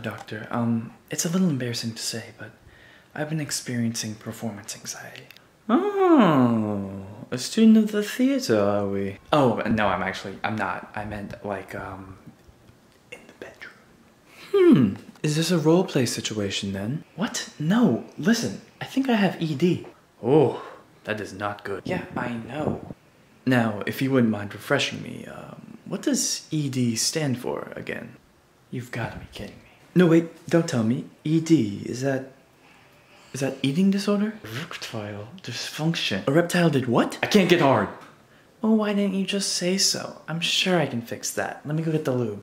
doctor. Um, it's a little embarrassing to say, but I've been experiencing performance anxiety. Oh, a student of the theater, are we? Oh, no, I'm actually, I'm not. I meant like, um, in the bedroom. Hmm, is this a role play situation then? What? No, listen, I think I have ED. Oh, that is not good. Yeah, I know. Now, if you wouldn't mind refreshing me, um, what does ED stand for again? You've got to be kidding me. No, wait, don't tell me. ED, is that. Is that eating disorder? Erectile dysfunction. A reptile did what? I can't get hard. Oh, why didn't you just say so? I'm sure I can fix that. Let me go get the lube.